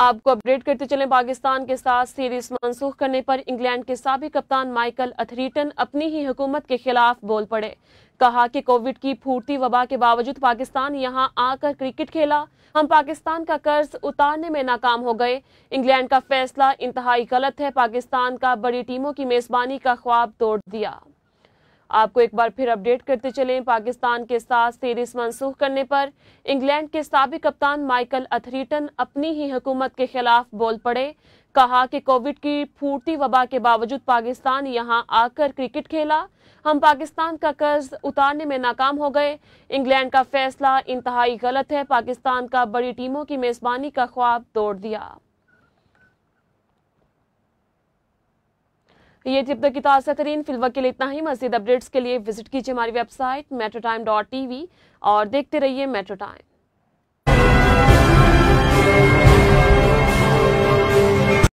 आपको अपडेट करते चले पाकिस्तान के साथ सीरीज़ मंसूख करने पर इंग्लैंड के सबक कप्तान माइकल अथरीटन अपनी ही हुकूमत के खिलाफ बोल पड़े। कहा कि कोविड की फूटती वबा के बावजूद पाकिस्तान यहाँ आकर क्रिकेट खेला। हम पाकिस्तान का कर्ज उतारने में नाकाम हो गए। इंग्लैंड का फैसला इंतहाई गलत है। पाकिस्तान का बड़ी टीमों की मेजबानी का ख्वाब तोड़ दिया। आपको एक बार फिर अपडेट करते चलें पाकिस्तान के साथ सीरीज़ मंसूख करने पर। इंग्लैंड के सबक कप्तान माइकल अथरीटन अपनी ही हुकूमत के खिलाफ बोल पड़े। कहा कि कोविड की फूटती वबा के बावजूद पाकिस्तान यहाँ आकर क्रिकेट खेला। हम पाकिस्तान का कर्ज उतारने में नाकाम हो गए। इंग्लैंड का फैसला इंतहाई गलत है। पाकिस्तान का बड़ी टीमों की मेजबानी का ख्वाब तोड़ दिया। ये थी अब तक की ताज़ा तरीन। फिलवा के लिए इतना ही। मजीद अपडेट्स के लिए विज़िट कीजिए हमारी website Metro Time dot T V और देखते रहिए मेट्रो टाइम